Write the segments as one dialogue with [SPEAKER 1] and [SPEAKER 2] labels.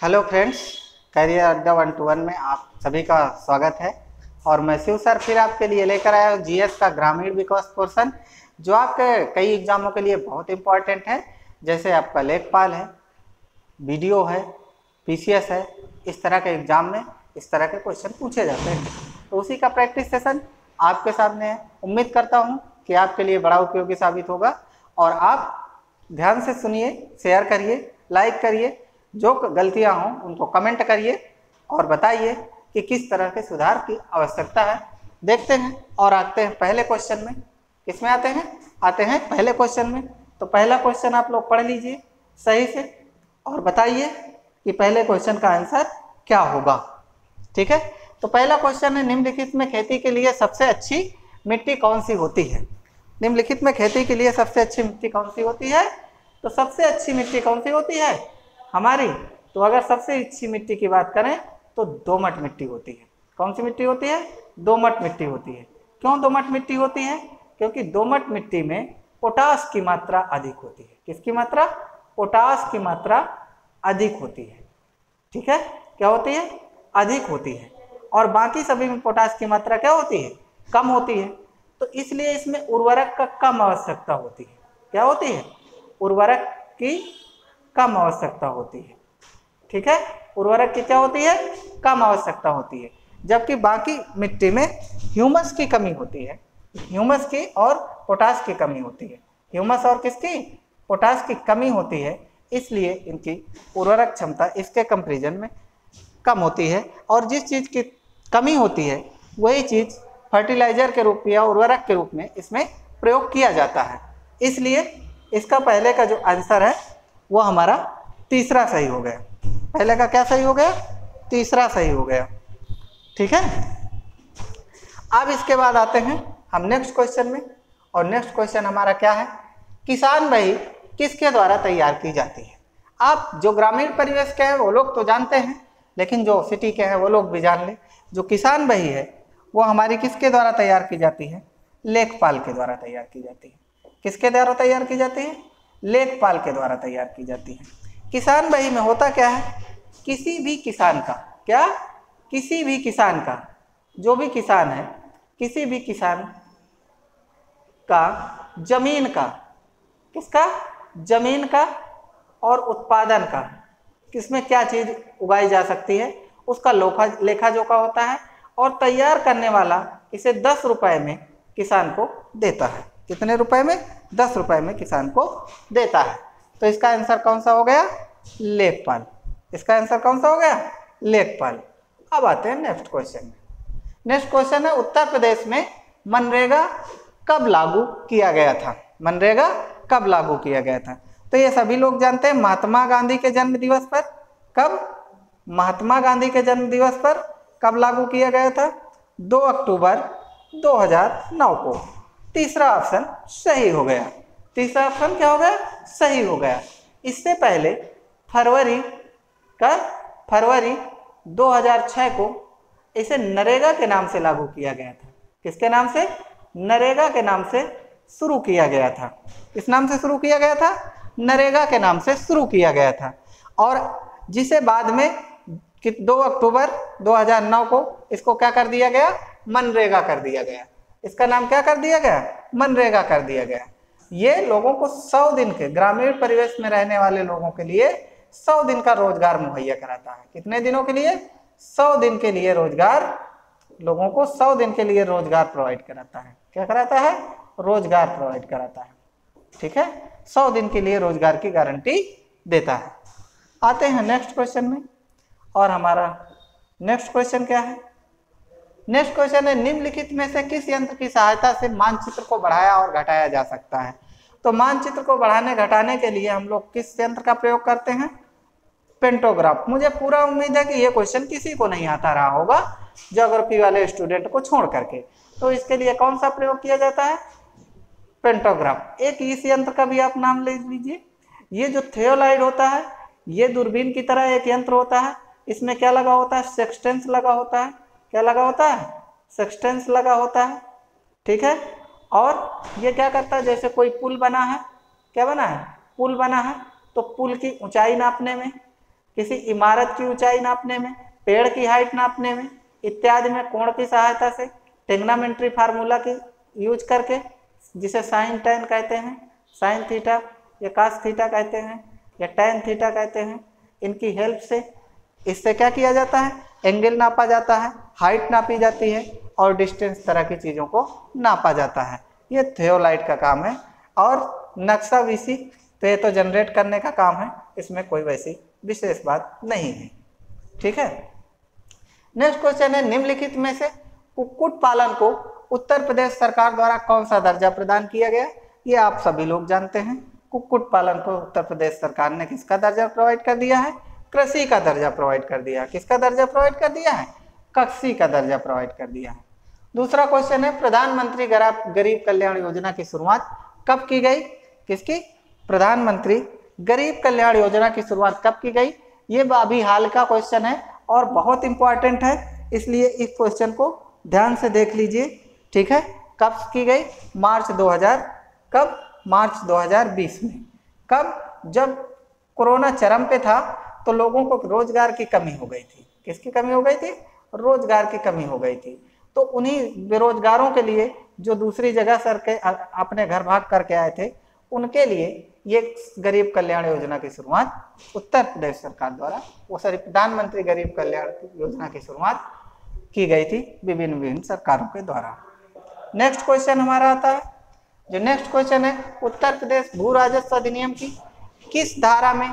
[SPEAKER 1] Hello friends career Adda one two one में आप सभी का स्वागत है। और मैं शिव सर फिर आपके लिए लेकर आया हूँ जीएस का ग्रामीण विकास पोर्सन जो आपके कई एग्जामों के लिए बहुत इंपॉर्टेंट है। जैसे आपका लेखपाल है वीडियो है पीसीएस है, इस तरह के एग्ज़ाम में इस तरह के क्वेश्चन पूछे जाते हैं। तो उसी का प्रैक्टिस सेशन आपके सामने है उम्मीद करता हूँ कि आपके लिए बड़ा उपयोगी साबित होगा। और आप ध्यान से सुनिए शेयर करिए लाइक करिए जो गलतियाँ हों, उनको कमेंट करिए और बताइए कि किस तरह के सुधार की आवश्यकता है। देखते हैं और आते हैं पहले क्वेश्चन में। किसमें आते हैं? आते हैं पहले क्वेश्चन में। तो पहला क्वेश्चन आप लोग पढ़ लीजिए सही से और बताइए कि पहले क्वेश्चन का आंसर क्या होगा। ठीक है? तो पहला क्वेश्चन है, निम्नलिखित में खेती के लिए सबसे अच्छी मिट्टी कौन सी होती है? निम्नलिखित में खेती के लिए सबसे अच्छी मिट्टी कौन सी होती है? तो सबसे अच्छी मिट्टी कौन सी होती है? हमारी? तो अगर सबसे अच्छी मिट्टी की बात करें तो दोमट मिट्टी होती है। कौन सी मिट्टी होती है? दोमट मिट्टी होती है। क्यों दोमट मिट्टी होती है? क्योंकि दोमट मिट्टी में पोटास की मात्रा अधिक होती है। किसकी मात्रा? पोटास की मात्रा अधिक होती है। ठीक है? क्या होती है? अधिक होती है। और बाकी सभी में पोटास की मात्रा क्या होती है? कम होती है। तो इसलिए इसमें उर्वरक का कम आवश्यकता होती है। क्या होती है? उर्वरक की कम आवश्यकता होती है। ठीक है? उर्वरक की क्या होती है? कम आवश्यकता होती है। जबकि बाकी मिट्टी में ह्यूमस की कमी होती है। ह्यूमस की और पोटास की कमी होती है। ह्यूमस और किसकी? पोटास की कमी होती है। इसलिए इनकी उर्वरक क्षमता इसके कंपेरिजन में कम होती है और जिस चीज़ की कमी होती है, वही चीज़ फर्टिलाइज़र के रूप में या उर्वरक के रूप में इसमें प्रयोग किया जाता है। इसलिए इसका पहले का जो आंसर है वो हमारा तीसरा सही हो गया। पहले का क्या सही हो गया? तीसरा सही हो गया। ठीक है? अब इसके बाद आते हैं हम नेक्स्ट क्वेश्चन में। और नेक्स्ट क्वेश्चन हमारा क्या है? किसान बही किसके द्वारा तैयार की जाती है? आप जो ग्रामीण परिवेश के हैं, वो लोग तो जानते हैं, लेकिन जो सिटी के हैं, वो लोग भी जान ले। जो किसान बही है, वो हमारी किसके द्वारा तैयार की जाती है? लेखपाल के द्वारा तैयार की जाती है। किसके द्वारा तैयार की जाती है? लेखपाल के द्वारा तैयार की जाती है। किसान बही में होता क्या है? किसी भी किसान का, क्या? किसी भी किसान का, जो भी किसान है, किसी भी किसान का ज़मीन का, किसका? ज़मीन का और उत्पादन का, किसमें क्या चीज़ उगाई जा सकती है? उसका लोखा, लेखा जोखा होता है और तैयार करने वाला इसे दस रुपए में किसान को देता है। कितने रुपए में? दस रुपए में किसान को देता है। तो इसका आंसर कौन सा हो गया? लेखपाल इसका आंसर कौन सा हो गया? लेखपाल अब आते हैं नेक्स्ट क्वेश्चन में। नेक्स्ट क्वेश्चन है, उत्तर प्रदेश में मनरेगा कब लागू किया गया था? मनरेगा कब लागू किया गया था? तो ये सभी लोग जानते हैं महात्मा गांधी के जन्म दिवस पर। कब? महात्मा गांधी के जन्म दिवस पर कब लागू किया गया था? 2 अक्टूबर 2009 को। तीसरा ऑप्शन सही हो गया। तीसरा ऑप्शन क्या हो गया? सही हो गया। इससे पहले फरवरी का फरवरी 2006 को इसे नरेगा के नाम से लागू किया गया था। किसके नाम से? नरेगा के नाम से शुरू किया गया था। किस नाम से शुरू किया गया था? नरेगा के नाम से शुरू किया गया था। और जिसे बाद में कि 2 अक्टूबर 2009 को इसको क्या कर दिया गया? मनरेगा कर दिया गया। इसका नाम क्या कर दिया गया? मनरेगा कर दिया गया। ये लोगों को 100 दिन के, ग्रामीण परिवेश में रहने वाले लोगों के लिए 100 दिन का रोज़गार मुहैया कराता है। कितने दिनों के लिए? 100 दिन के लिए रोज़गार, लोगों को 100 दिन के लिए रोज़गार प्रोवाइड कराता है। क्या कराता है? रोज़गार प्रोवाइड कराता है। ठीक है? 100 दिन के लिए रोज़गार की गारंटी देता है। आते हैं नेक्स्ट क्वेश्चन में। और हमारा नेक्स्ट क्वेश्चन क्या है? नेक्स्ट क्वेश्चन है, निम्नलिखित में से किस यंत्र की सहायता से मानचित्र को बढ़ाया और घटाया जा सकता है? तो मानचित्र को बढ़ाने, घटाने के लिए हम लोग किस यंत्र का प्रयोग करते हैं? पेंटोग्राफ। मुझे पूरा उम्मीद है कि ये क्वेश्चन किसी को नहीं आता रहा होगा जोग्राफी वाले स्टूडेंट को छोड़ करके। तो इसके लिए कौन सा प्रयोग किया जाता है? पेंटोग्राफ। एक इस यंत्र का भी आप नाम ले लीजिए। ये जो थियोलाइड होता है, ये दूरबीन की तरह एक यंत्र होता है। इसमें क्या लगा होता है? सेक्सटेंस लगा होता है। क्या लगा होता है? सेक्सटेंस लगा होता है। ठीक है? और ये क्या करता है? जैसे कोई पुल बना है, क्या बना है? पुल बना है तो पुल की ऊंचाई नापने में, किसी इमारत की ऊंचाई नापने में, पेड़ की हाइट नापने में, इत्यादि में कोण की सहायता से टेग्नामेंट्री फार्मूला की यूज़ करके, जिसे साइन टेन कहते हैं साइन थीटा या कास थीटा कहते हैं, या टेन थीटा कहते हैं, इनकी हेल्प से इससे क्या किया जाता है? एंगल नापा जाता है, हाइट नापी जाती है और डिस्टेंस तरह की चीज़ों को नापा जाता है। ये थियोलाइट का काम है और नक्शा विसी तो ये तो जनरेट करने का काम है, इसमें कोई वैसी विशेष बात नहीं है। ठीक है? नेक्स्ट क्वेश्चन है, निम्नलिखित में से कुक्कुट पालन को उत्तर प्रदेश सरकार द्वारा कौन सा दर्जा प्रदान किया गया? ये आप सभी लोग जानते हैं। कुक्कुट पालन को उत्तर प्रदेश सरकार ने किसका दर्जा प्रोवाइड कर दिया है? कृषि का दर्जा प्रोवाइड कर दिया। किसका दर्जा प्रोवाइड कर दिया है? कक्षी का दर्जा प्रोवाइड कर दिया है। दूसरा क्वेश्चन है, प्रधानमंत्री गरीब कल्याण योजना की शुरुआत कब की गई? किसकी? प्रधानमंत्री गरीब कल्याण योजना की शुरुआत कब की गई? ये अभी हाल का क्वेश्चन है और बहुत इंपॉर्टेंट है, इसलिए इस क्वेश्चन को ध्यान से देख लीजिए। ठीक है? कब की गई? मार्च 2000 कब? मार्च 2020 में। कब? जब कोरोना चरम पे था तो लोगों को रोज़गार की कमी हो गई थी। किसकी कमी हो गई थी? रोज़गार की कमी हो गई थी। तो उन्हीं बेरोजगारों के लिए जो दूसरी जगह सर के अपने घर भाग करके आए थे, उनके लिए ये गरीब कल्याण योजना की शुरुआत उत्तर प्रदेश सरकार द्वारा, वो सॉरी प्रधानमंत्री गरीब कल्याण योजना की शुरुआत की गई थी विभिन्न विभिन्न सरकारों के द्वारा। नेक्स्ट क्वेश्चन हमारा आता है। जो नेक्स्ट क्वेश्चन है, उत्तर प्रदेश भू राजस्व अधिनियम की किस धारा में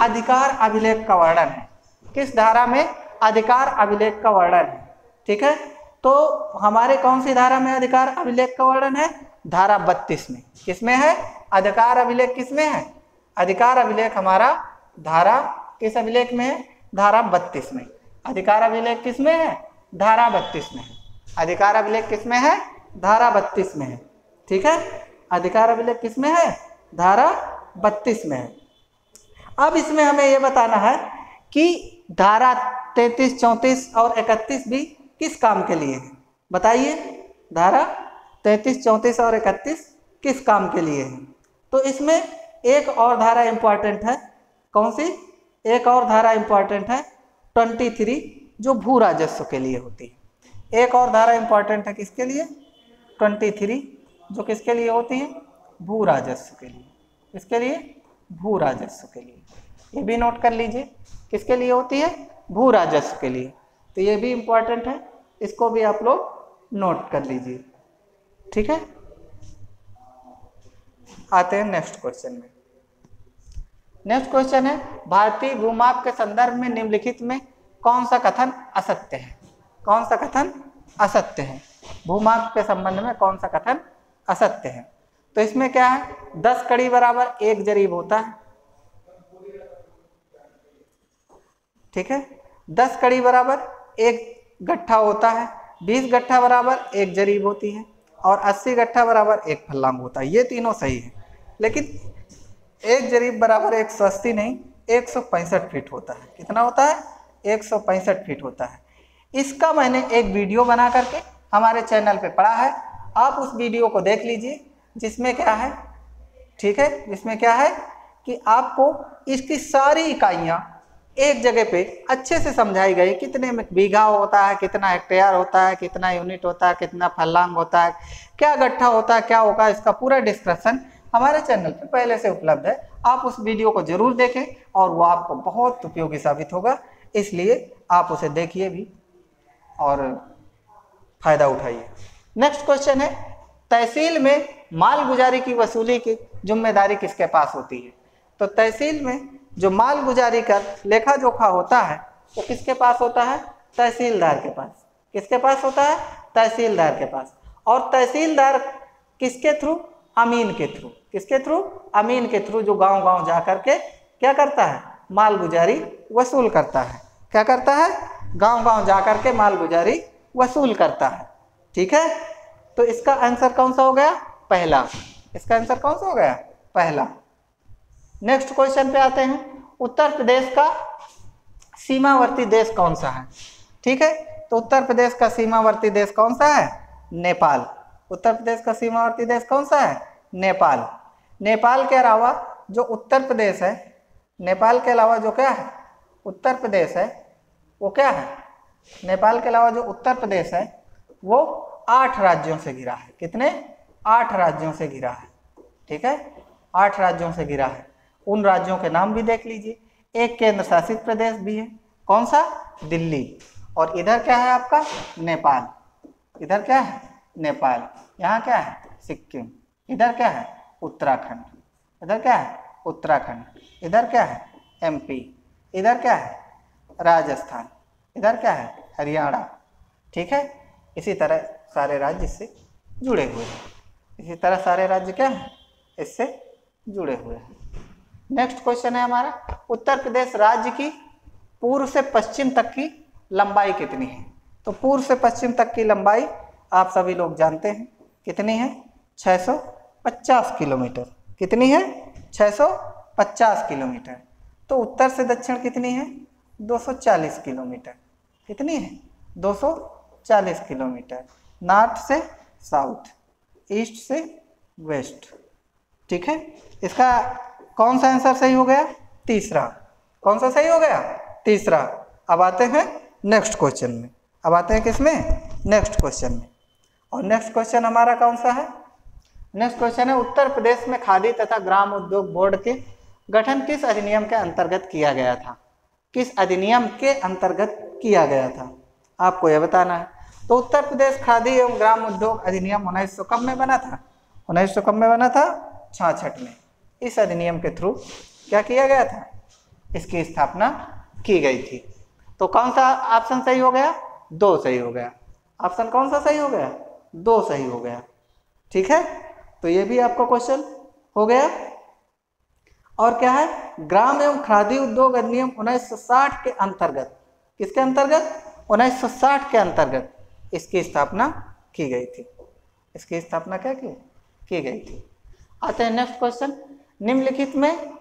[SPEAKER 1] अधिकार अभिलेख का वर्णन है। किस धारा में अधिकार अभिलेख का वर्णन है? ठीक है? तो हमारे कौन सी धारा में अधिकार अभिलेख का वर्णन है? धारा बत्तीस में। किसमें है? अधिकार अभिलेख किसमें है? अधिकार अभिलेख हमारा धारा किस अभिलेख में है? धारा बत्तीस में। अधिकार अभिलेख किसमें है? धारा बत्तीस में है। अधिकार अभिलेख किसमें है? धारा बत्तीस में है। ठीक है? अधिकार अभिलेख किसमें है? धारा बत्तीस में है। अब इसमें हमें यह बताना है कि धारा तैतीस, चौंतीस और इकतीस भी किस काम के लिए है? बताइए, धारा तैतीस, चौंतीस और इकतीस किस काम के लिए है? तो इसमें एक और धारा इंपॉर्टेंट है। कौन सी? एक और धारा इंपॉर्टेंट है ट्वेंटी थ्री जो भू राजस्व के लिए होती है। एक और धारा इंपॉर्टेंट है किसके लिए? ट्वेंटी थ्री जो किसके लिए होती है? भू राजस्व के लिए। किसके लिए? भू राजस्व के लिए। ये भी नोट कर लीजिए। किसके लिए होती है? भू राजस्व के लिए। तो ये भी इंपॉर्टेंट है। इसको भी आप लोग नोट कर लीजिए। ठीक है? आते हैं नेक्स्ट क्वेश्चन में। नेक्स्ट क्वेश्चन है, भारतीय भूमाप के संदर्भ में निम्नलिखित में कौन सा कथन असत्य है? कौन सा कथन असत्य है? भूमाप के संबंध में कौन सा कथन असत्य है? तो इसमें क्या है? दस कड़ी बराबर एक जरीब होता है। ठीक है? दस कड़ी बराबर एक गट्ठा होता है। बीस गट्ठा बराबर एक जरीब होती है और अस्सी गट्ठा बराबर एक फल्लांग होता है। ये तीनों सही है। लेकिन एक जरीब बराबर एक सौ अस्सी नहीं, एक सौ पैंसठ फीट होता है। कितना होता है? एक सौ पैंसठ फीट होता है। इसका मैंने एक वीडियो बना करके हमारे चैनल पे पढ़ा है। आप उस वीडियो को देख लीजिए। जिसमें क्या है? ठीक है? जिसमें क्या है? कि आपको इसकी सारी इकाइयाँ एक जगह पे अच्छे से समझाई गई। कितने में बीघा होता है, कितना हेक्टेयर होता है, कितना यूनिट होता है, कितना फलांग होता है, क्या गट्ठा होता है, क्या होगा, इसका पूरा डिस्कशन हमारे चैनल पे पहले से उपलब्ध है। आप उस वीडियो को ज़रूर देखें और वो आपको बहुत उपयोगी साबित होगा। इसलिए आप उसे देखिए भी और फ़ायदा उठाइए। नेक्स्ट क्वेश्चन है, तहसील में माल गुजारी की वसूली की ज़िम्मेदारी किसके पास होती है? तो तहसील में जो माल गुजारी का लेखा जोखा होता है, वो तो किसके पास होता है? तहसीलदार के पास। किसके पास होता है? तहसीलदार के पास। और तहसीलदार किसके थ्रू? अमीन के थ्रू। किसके थ्रू? अमीन के थ्रू जो गाँव गाँव जा करके क्या करता है? माल गुजारी वसूल करता है। क्या करता है? गाँव गाँव जा करके माल गुजारी वसूल करता है। ठीक है? तो इसका आंसर कौन सा हो गया? पहला। इसका आंसर कौन सा हो गया? पहला। नेक्स्ट क्वेश्चन पे आते हैं। उत्तर प्रदेश का सीमावर्ती देश कौन सा है? ठीक है? तो उत्तर प्रदेश का सीमावर्ती देश कौन सा है? नेपाल। उत्तर प्रदेश का सीमावर्ती देश कौन सा है? नेपाल। नेपाल के अलावा जो उत्तर प्रदेश है, नेपाल के अलावा जो क्या है? उत्तर प्रदेश है, वो क्या है? नेपाल के अलावा जो उत्तर प्रदेश है, वो आठ राज्यों से घिरा है। कितने? आठ राज्यों से घिरा है, ठीक है? आठ राज्यों से घिरा है। उन राज्यों के नाम भी देख लीजिए। एक केंद्र शासित प्रदेश भी है। कौन सा? दिल्ली। और इधर क्या है आपका? नेपाल। इधर क्या है? नेपाल। यहाँ क्या है? सिक्किम। इधर क्या है? उत्तराखंड। इधर क्या है? उत्तराखंड। इधर क्या है? एमपी। इधर क्या है? राजस्थान। इधर क्या है? हरियाणा। ठीक है? इसी तरह सारे राज्य इससे जुड़े हुए हैं। इसी तरह सारे राज्य क्या हैं? इससे जुड़े हुए हैं। नेक्स्ट क्वेश्चन है हमारा, उत्तर प्रदेश राज्य की पूर्व से पश्चिम तक की लंबाई कितनी है? तो पूर्व से पश्चिम तक की लंबाई आप सभी लोग जानते हैं, कितनी है? 650 किलोमीटर। कितनी है? 650 किलोमीटर। तो उत्तर से दक्षिण कितनी है? 240 किलोमीटर। कितनी है? 240 किलोमीटर। नॉर्थ से साउथ। ईस्ट से वेस्ट। ठीक है? इसका कौन सा आंसर सही हो गया? तीसरा। कौन सा सही हो गया? तीसरा। अब आते हैं नेक्स्ट क्वेश्चन में। अब आते हैं किसमें? नेक्स्ट क्वेश्चन में। और नेक्स्ट क्वेश्चन हमारा कौन सा है? नेक्स्ट क्वेश्चन है, उत्तर प्रदेश में खादी तथा ग्राम उद्योग बोर्ड के गठन किस अधिनियम के अंतर्गत किया गया था? किस अधिनियम के अंतर्गत किया गया था? आपको यह बताना है। तो उत्तर प्रदेश खादी एवं ग्राम उद्योग अधिनियम उन्नीस सौ कब में बना था? उन्नीस सौ कब में बना था? छाछठ में। इस अधिनियम के थ्रू क्या किया गया था? इसकी स्थापना की गई थी। तो कौन सा ऑप्शन सही हो गया? दो सही हो गया। ऑप्शन कौन सा सही हो गया? दो सही हो गया। ठीक है? तो ये भी आपका क्वेश्चन हो गया। और क्या है? ग्राम एवं खादी उद्योग अधिनियम 1960 के अंतर्गत। किसके अंतर्गत? 1960 के अंतर्गत। इसकी स्थापना की गई थी। इसकी स्थापना क्या की? की गई थी। आते हैं नेक्स्ट क्वेश्चन निम्नलिखित में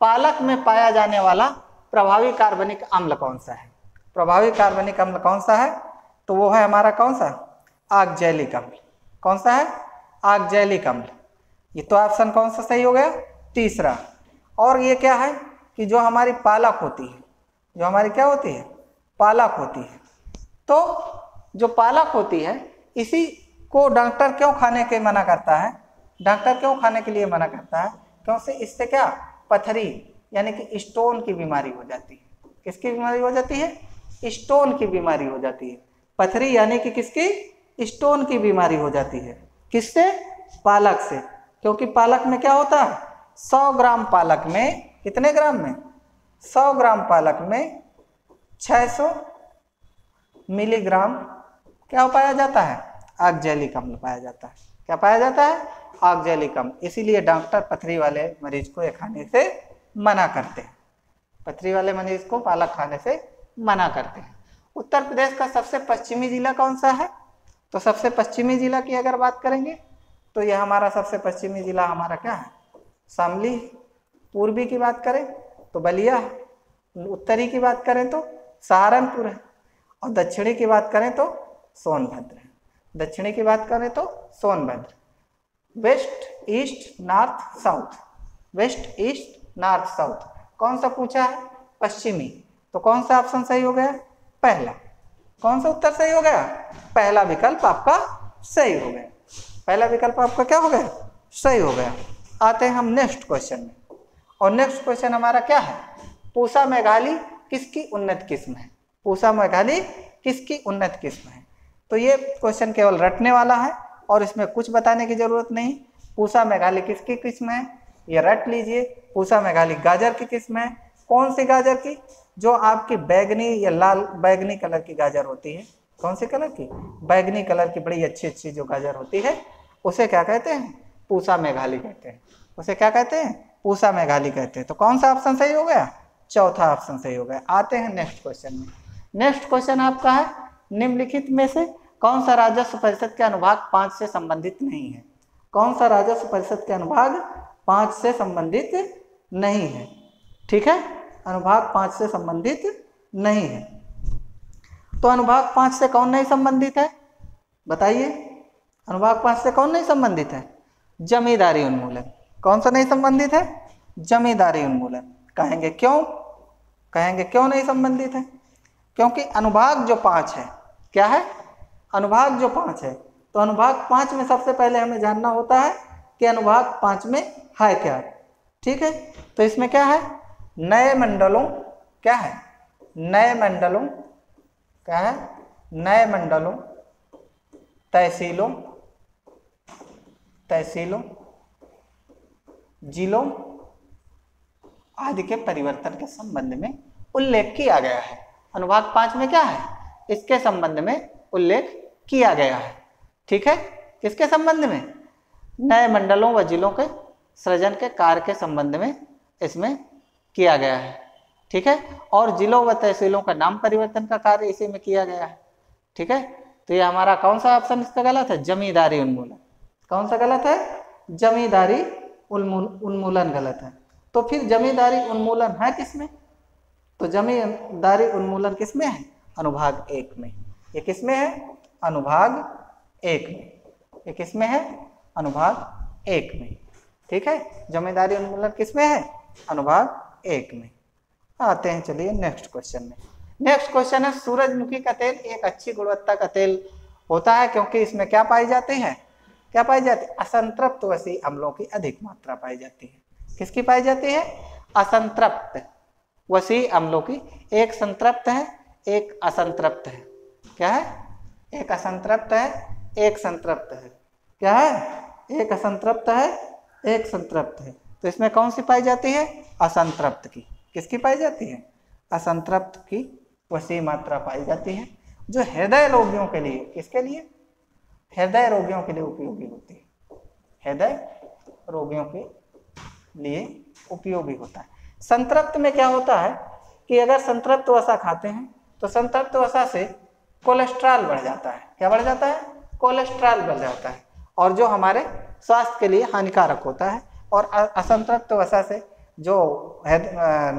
[SPEAKER 1] पालक में पाया जाने वाला प्रभावी कार्बनिक अम्ल कौन सा है? प्रभावी कार्बनिक अम्ल कौन सा है? तो वो है हमारा कौन सा? आग आगजैलिक अम्ल। कौन सा है? आग आगजैलिक अम्ल। ये तो ऑप्शन कौन सा सही हो गया? तीसरा। और ये क्या है कि जो हमारी पालक होती है, जो हमारी क्या होती है? पालक होती है। तो जो पालक होती है, इसी को डॉक्टर क्यों खाने के मना करता है? डॉक्टर क्यों खाने के लिए मना करता है? क्योंकि इससे क्या? पथरी, यानी कि स्टोन की बीमारी हो जाती है। किसकी बीमारी हो जाती है? स्टोन की बीमारी हो जाती है। पथरी यानी कि किसकी? स्टोन की बीमारी हो जाती है। किससे? पालक से। क्योंकि पालक में क्या होता है? सौ ग्राम पालक में, कितने ग्राम में? सौ ग्राम पालक में 600 मिलीग्राम क्या पाया जाता है? आगजैलिक अम्ल पाया जाता है। क्या पाया जाता है? आगजैलिक अम्ल इसीलिए डॉक्टर पथरी वाले मरीज़ को ये खाने से मना करते हैं। पथरी वाले मरीज़ को पालक खाने से मना करते हैं। उत्तर प्रदेश का सबसे पश्चिमी जिला कौन सा है? तो सबसे पश्चिमी जिला की अगर बात करेंगे तो यह हमारा सबसे पश्चिमी जिला हमारा क्या है? शामली पूर्वी की बात करें तो बलिया उत्तरी की बात करें तो सहारनपुर है। और दक्षिणी की बात करें तो सोनभद्र। दक्षिणी की बात करें तो Sonbhadra. West, east, north, south. West, east, north, south. कौन सा पूछा है? पश्चिमी। तो कौन सा ऑप्शन सही हो गया? पहला। कौन सा उत्तर सही हो गया? पहला विकल्प आपका सही हो गया। पहला विकल्प आपका क्या हो गया? सही हो गया। आते हैं हम नेक्स्ट क्वेश्चन में। और नेक्स्ट क्वेश्चन हमारा क्या है? पूसा मेघाली किसकी उन्नत किस्म है? पूसा मेघाली किसकी उन्नत किस्म है? तो ये क्वेश्चन केवल रटने वाला है और इसमें कुछ बताने की ज़रूरत नहीं। पूसा मेघाली किसकी किस्म है? ये रट लीजिए। पूसा मेघाली गाजर की किस्म है। कौन सी गाजर की? जो आपकी बैगनी या लाल बैगनी कलर की गाजर होती है। कौन सी कलर की? बैगनी कलर की बड़ी अच्छी अच्छी जो गाजर होती है, उसे क्या कहते हैं? पूसा मेघाली कहते हैं। उसे क्या कहते हैं? पूसा मेघाली कहते हैं। तो कौन सा ऑप्शन सही हो गया? चौथा ऑप्शन सही हो गया। आते हैं नेक्स्ट क्वेश्चन में। नेक्स्ट क्वेश्चन आपका है निम्नलिखित में से कौन सा राजस्व परिषद के अनुभाग पाँच से संबंधित नहीं है? कौन सा राजस्व परिषद के अनुभाग पाँच से संबंधित नहीं है? ठीक है? अनुभाग पाँच से संबंधित नहीं है। तो अनुभाग पाँच से कौन नहीं संबंधित है? बताइए। अनुभाग पाँच से कौन नहीं संबंधित है? जमींदारी उन्मूलन। कौन सा नहीं संबंधित है? जमींदारी उन्मूलन। कहेंगे क्यों? कहेंगे क्यों नहीं संबंधित है? क्योंकि अनुभाग जो पाँच है, क्या है? अनुभाग जो पाँच है तो अनुभाग पाँच में सबसे पहले हमें जानना होता है कि अनुभाग पाँच में है क्या ठीक है? तो इसमें क्या है? नए मंडलों क्या है? नए मंडलों क्या है? नए मंडलों, तहसीलों तहसीलों, जिलों आदि के परिवर्तन के संबंध में उल्लेख किया गया है। अनुभाग पाँच में क्या है? इसके संबंध में उल्लेख किया गया है। ठीक है? किसके संबंध में? नए मंडलों व जिलों के सृजन के कार्य के संबंध में इसमें किया गया है। ठीक है? और जिलों व तहसीलों का नाम परिवर्तन का कार्य इसी में किया गया है। ठीक है? तो ये हमारा कौन सा ऑप्शन इसका गलत है? जमींदारी उन्मूलन। कौन सा गलत है? जमींदारी उन्मूलन गलत है। तो फिर जमींदारी उन्मूलन है किसमें? तो जमींदारी उन्मूलन किसमें है? अनुभाग एक में। ये किसमें है? अनुभाग एक में। ये किसमें है? अनुभाग एक में। ठीक है? जमींदारी उन्मूलन किसमें है? अनुभाग एक में। आते हैं, चलिए नेक्स्ट क्वेश्चन में। नेक्स्ट क्वेश्चन है, सूरजमुखी का तेल एक अच्छी गुणवत्ता का तेल होता है क्योंकि इसमें क्या पाई जाती है? क्या पाई जाती है? असंतृप्त वसी अम्लों की अधिक मात्रा पाई जाती है। किसकी पाई जाती है? असंतृप्त वसी अम्लों की। एक संतृप्त है, एक असंतृप्त है। क्या है? एक असंतृप्त है, एक संतृप्त है। क्या है? एक असंतृप्त है, एक संतृप्त है। तो इसमें कौन सी पाई जाती है? असंतृप्त की। किसकी पाई जाती है? असंतृप्त की वसी मात्रा पाई जाती है, जो हृदय रोगियों के लिए, किसके लिए? हृदय रोगियों के लिए उपयोगी होती है। हृदय रोगियों के लिए उपयोगी होता है। संतृप्त में क्या होता है कि अगर संतृप्त वसा खाते हैं तो संतृप्त वसा से कोलेस्ट्रॉल बढ़ जाता है। क्या बढ़ जाता है? कोलेस्ट्रॉल बढ़ जाता है। और जो हमारे स्वास्थ्य के लिए हानिकारक होता है और असंतृप्त वसा से जो है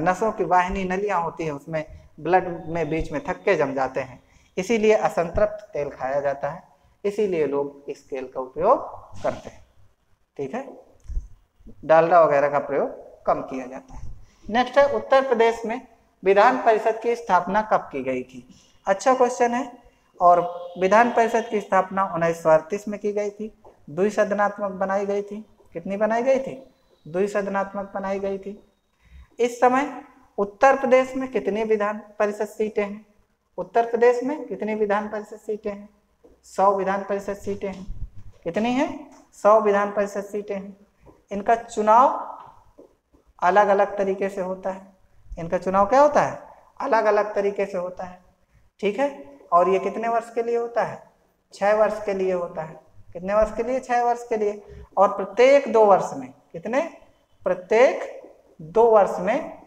[SPEAKER 1] नसों की वाहिनी नलियाँ होती है, उसमें ब्लड में बीच में थक्के जम जाते हैं। इसीलिए असंतृप्त तेल खाया जाता है। इसीलिए लोग इस तेल का उपयोग करते हैं। ठीक है? डालडा वगैरह का प्रयोग कम किया जाता है। नेक्स्ट है, उत्तर प्रदेश में विधान परिषद की स्थापना कब की गई थी? अच्छा क्वेश्चन है। और विधान परिषद की स्थापना उन्नीस में की गई थी। द्विसदनात्मक बनाई गई थी। कितनी बनाई गई थी? द्विसदनात्मक बनाई गई थी। इस समय उत्तर प्रदेश में कितनी विधान परिषद सीटें हैं? उत्तर प्रदेश में कितनी विधान परिषद सीटें हैं? सौ विधान परिषद सीटें हैं। कितनी हैं? सौ विधान परिषद सीटें हैं। इनका चुनाव अलग अलग तरीके से होता है। इनका चुनाव क्या होता है? अलग अलग तरीके से होता है। ठीक है? और ये कितने वर्ष के लिए होता है? छः वर्ष के लिए होता है। कितने वर्ष के लिए? छः वर्ष के लिए। और प्रत्येक दो वर्ष में, कितने? प्रत्येक दो वर्ष में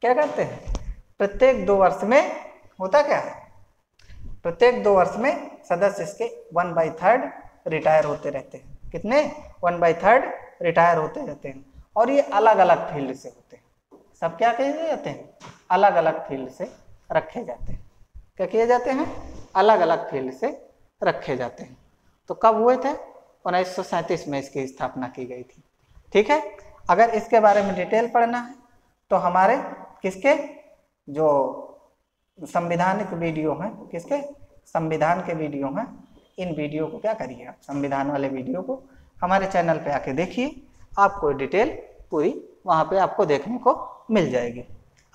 [SPEAKER 1] क्या करते हैं? प्रत्येक दो वर्ष में होता क्या है? प्रत्येक दो वर्ष में सदस्य इसके वन बाई थर्ड रिटायर होते रहते हैं। कितने? वन बाई थर्ड रिटायर होते रहते हैं। और ये अलग अलग फ़ील्ड से होते हैं। सब क्या कहे जाते हैं? अलग अलग फ़ील्ड से रखे जाते हैं। क्या किए जाते हैं? अलग अलग फ़ील्ड से रखे जाते हैं। तो कब हुए थे? उन्नीस सौ सैंतीस में इसकी स्थापना की गई थी। ठीक है? अगर इसके बारे में डिटेल पढ़ना है तो हमारे किसके? जो संविधानिक वीडियो हैं, किसके? संविधान के वीडियो हैं। इन वीडियो को क्या करिए आप? संविधान वाले वीडियो को हमारे चैनल पे आके देखिए। आपको डिटेल पूरी वहाँ पे आपको देखने को मिल जाएगी।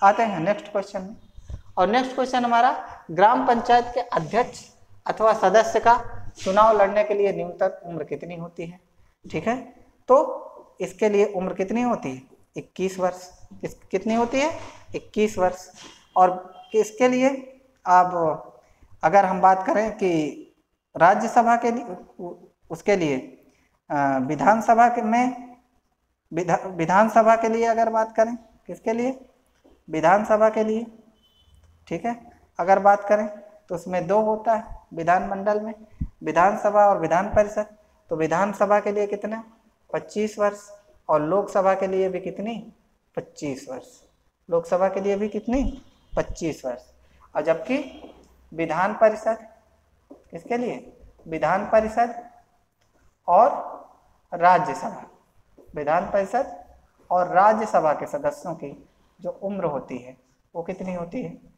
[SPEAKER 1] आते हैं नेक्स्ट क्वेश्चन में। और नेक्स्ट क्वेश्चन हमारा, ग्राम पंचायत के अध्यक्ष अथवा सदस्य का चुनाव लड़ने के लिए न्यूनतम उम्र कितनी होती है? ठीक है? तो इसके लिए उम्र कितनी होती है? इक्कीस वर्ष। कितनी होती है? इक्कीस वर्ष। और इसके लिए अब अगर हम बात करें कि राज्यसभा के लिए उसके लिए विधानसभा में विधानसभा के लिए अगर बात करें, किसके लिए? विधानसभा के लिए। ठीक है? अगर बात करें तो उसमें दो होता है, विधानमंडल में, विधानसभा और विधान परिषद। तो विधानसभा के लिए कितना? पच्चीस वर्ष, और लोकसभा के लिए भी कितनी? पच्चीस वर्ष। लोकसभा के लिए भी कितनी? पच्चीस वर्ष। और जबकि विधान परिषद, किसके लिए? विधान परिषद और राज्यसभा। विधान परिषद और राज्यसभा के सदस्यों की जो उम्र होती है, वो कितनी होती है?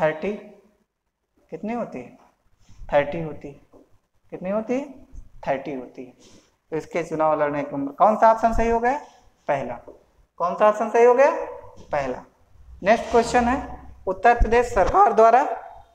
[SPEAKER 1] थर्टी कितनी होती है? थर्टी होती है। कितनी होती है? थर्टी होती है। तो इसके चुनाव लड़ने की उम्र कौन सा ऑप्शन सही हो गया? पहला। कौन सा ऑप्शन सही हो गया? पहला। नेक्स्ट क्वेश्चन है, उत्तर प्रदेश सरकार द्वारा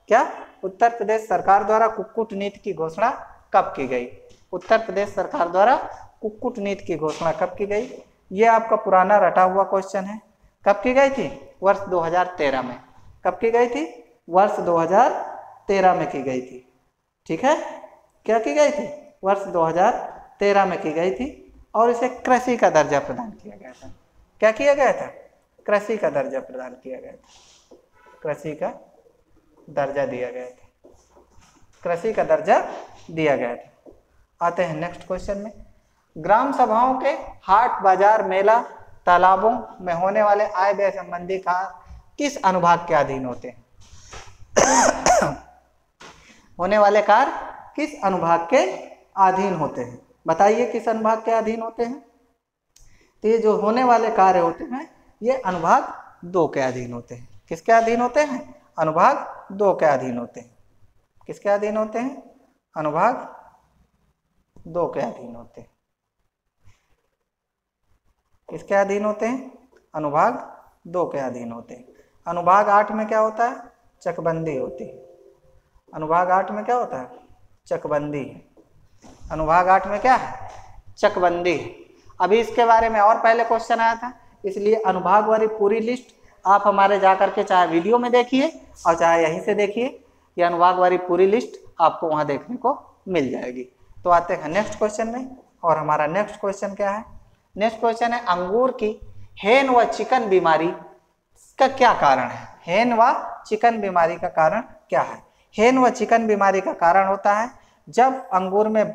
[SPEAKER 1] क्या? उत्तर प्रदेश सरकार द्वारा कुक्कुट नीति की घोषणा कब की गई? उत्तर प्रदेश सरकार द्वारा कुक्कुट नीति की घोषणा कब की गई? ये आपका पुराना रटा हुआ क्वेश्चन है। कब की गई थी? वर्ष 2013 में। कब की गई थी? वर्ष 2013 में की गई थी। ठीक है? क्या की गई थी? वर्ष 2013 में की गई थी और इसे कृषि का दर्जा प्रदान किया गया था। क्या किया गया था? कृषि का दर्जा प्रदान किया गया था। कृषि का दर्जा दिया गया था। कृषि का दर्जा दिया गया था। आते हैं नेक्स्ट क्वेश्चन में। ग्राम सभाओं के हाट बाज़ार मेला तालाबों में होने वाले आय व्यय संबंधी कार्य किस अनुभाग के अधीन होते हैं होने वाले कार्य किस अनुभाग के अधीन होते हैं बताइए किस अनुभाग के अधीन होते हैं तो ये जो होने वाले कार्य होते हैं ये अनुभाग दो के अधीन होते हैं किसके अधीन होते हैं अनुभाग दो के अधीन होते हैं किसके अधीन होते हैं अनुभाग दो के अधीन होते हैं किसके अधीन होते हैं अनुभाग दो के अधीन होते हैं अनुभाग आठ में क्या होता है? चकबंदी होती है। अनुभाग आठ में क्या होता है? चकबंदी अनुभाग आठ में क्या है? चकबंदी अभी इसके बारे में और पहले क्वेश्चन आया था, इसलिए अनुभाग वाली पूरी लिस्ट आप हमारे जा करके चाहे वीडियो में देखिए और चाहे यहीं से देखिए, ये अनुभाग वाली पूरी लिस्ट आपको वहाँ देखने को मिल जाएगी। तो आते हैं नेक्स्ट क्वेश्चन में, और हमारा नेक्स्ट क्वेश्चन क्या है? नेक्स्ट क्वेश्चन है, अंगूर की हेन व चिकन बीमारी का क्या कारण है? हेन व चिकन बीमारी का कारण क्या है? हेन व चिकन बीमारी का कारण होता है, जब अंगूर में,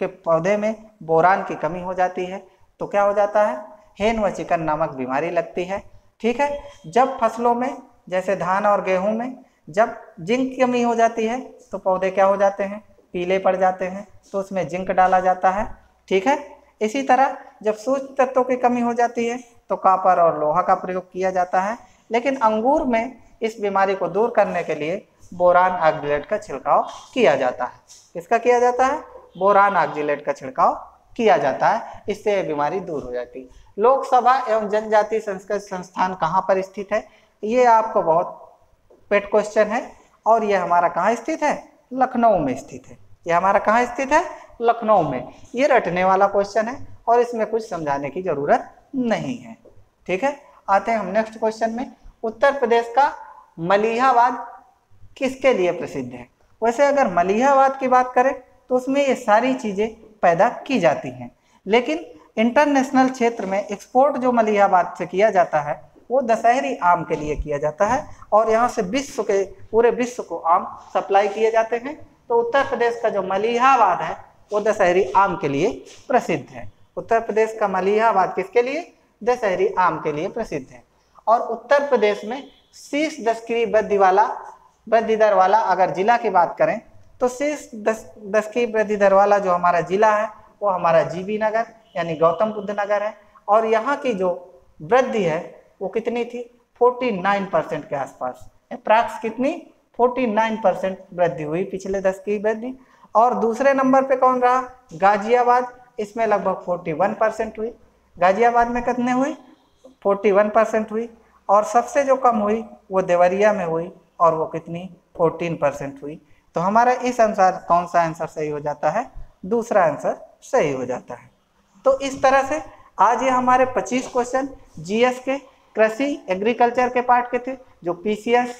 [SPEAKER 1] के पौधे में बोरान की कमी हो जाती है तो क्या हो जाता है? हेन व चिकन नामक बीमारी लगती है। ठीक है? जब फ़सलों में, जैसे धान और गेहूँ में, जब जिंक की कमी हो जाती है तो पौधे क्या हो जाते हैं? पीले पड़ जाते हैं तो उसमें जिंक डाला जाता है। ठीक है? इसी तरह जब सूक्ष्म तत्वों की कमी हो जाती है तो कापर और लोहा का प्रयोग किया जाता है। लेकिन अंगूर में इस बीमारी को दूर करने के लिए बोरान ऑक्जिलेट का छिड़काव किया जाता है। किसका किया जाता है? बोरान ऑक्जिलेट का छिड़काव किया जाता है। इससे यह बीमारी दूर हो जाती है। लोकसभा एवं जनजाति संस्कृत संस्थान कहाँ पर स्थित है? ये आपको बहुत पेट क्वेश्चन है और ये हमारा कहाँ स्थित है? लखनऊ में स्थित है। ये हमारा कहाँ स्थित है? लखनऊ में। ये रटने वाला क्वेश्चन है और इसमें कुछ समझाने की ज़रूरत नहीं है। ठीक है? आते हैं हम नेक्स्ट क्वेश्चन में। उत्तर प्रदेश का मलिहाबाद किसके लिए प्रसिद्ध है? वैसे अगर मलिहाबाद की बात करें तो उसमें ये सारी चीज़ें पैदा की जाती हैं। लेकिन इंटरनेशनल क्षेत्र में एक्सपोर्ट जो मलिहाबाद से किया जाता है, वो दशहरी आम के लिए किया जाता है और यहाँ से विश्व के, पूरे विश्व को आम सप्लाई किए जाते हैं। तो उत्तर प्रदेश का जो मलिहाबाद है, वो दशहरी आम के लिए प्रसिद्ध है। उत्तर प्रदेश का मलिहाबाद किसके लिए? दशहरी आम के लिए प्रसिद्ध है। और उत्तर प्रदेश में शीर्ष दशकरी वृद्धि वाला वृद्धि दर वाला अगर जिला की बात करें तो शीर्ष दस दस की वृद्धि दर वाला जो हमारा जिला है, वो हमारा जीबी नगर, यानी गौतम बुद्ध नगर है। और यहाँ की जो वृद्धि है, वो कितनी थी? 49 परसेंट के आसपास। प्राक्स कितनी? 49 परसेंट वृद्धि हुई पिछले दस की वृद्धि। और दूसरे नंबर पे कौन रहा? गाजियाबाद। इसमें लगभग 41 परसेंट हुई। गाजियाबाद में कितने हुई? 41 परसेंट हुई और सबसे जो कम हुई वो देवरिया में हुई और वो कितनी? 14 परसेंट हुई। तो हमारा इस अनुसार कौन सा आंसर सही हो जाता है? दूसरा आंसर सही हो जाता है। तो इस तरह से आज ये हमारे 25 क्वेश्चन जीएस के, कृषि, एग्रीकल्चर के पार्ट के थे, जो पीसीएस,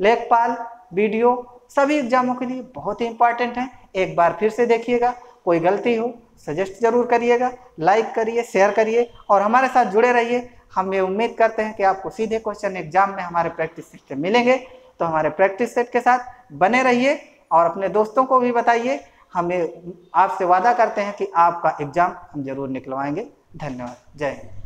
[SPEAKER 1] लेखपाल वीडियो सभी एग्जामों के लिए बहुत ही इंपॉर्टेंट हैं। एक बार फिर से देखिएगा, कोई गलती हो, सजेस्ट ज़रूर करिएगा, लाइक करिए, शेयर करिए और हमारे साथ जुड़े रहिए। हम ये उम्मीद करते हैं कि आपको सीधे क्वेश्चन एग्ज़ाम में हमारे प्रैक्टिस सेट से मिलेंगे। तो हमारे प्रैक्टिस सेट के साथ बने रहिए और अपने दोस्तों को भी बताइए। हमें आपसे वादा करते हैं कि आपका एग्ज़ाम हम ज़रूर निकलवाएँगे। धन्यवाद। जय हिंद।